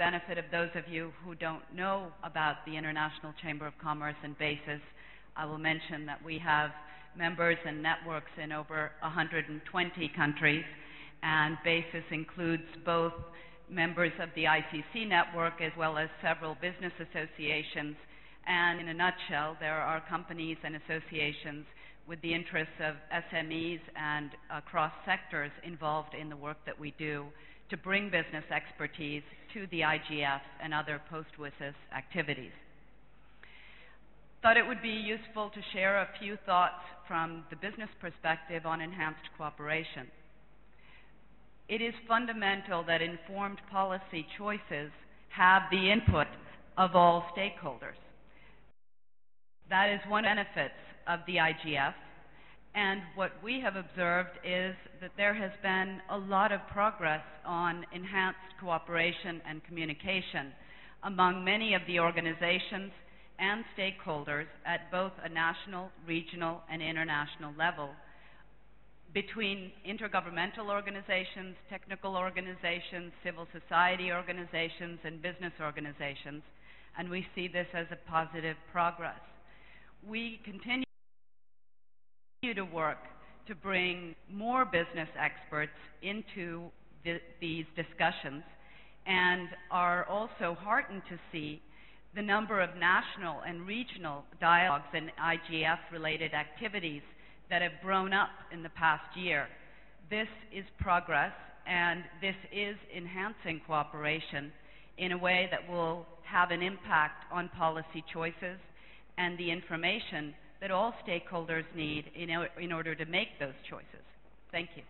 benefit of those of you who don't know about the International Chamber of Commerce and BASIS, I will mention that we have members and networks in over 120 countries, and BASIS includes both members of the ICC network as well as several business associations. And in a nutshell, there are companies and associations with the interests of SMEs and uh, across sectors involved in the work that we do to bring business expertise to the IGF and other post-WSIS activities. Thought it would be useful to share a few thoughts from the business perspective on enhanced cooperation. It is fundamental that informed policy choices have the input of all stakeholders. That is one benefits of the IGF. And what we have observed is that there has been a lot of progress on enhanced cooperation and communication among many of the organizations and stakeholders at both a national, regional, and international level between intergovernmental organizations, technical organizations, civil society organizations, and business organizations, and we see this as a positive progress. We continue to work to bring more business experts into the, these discussions and are also heartened to see the number of national and regional dialogues and IGF related activities that have grown up in the past year. This is progress and this is enhancing cooperation in a way that will have an impact on policy choices and the information that all stakeholders need in, in order to make those choices. Thank you.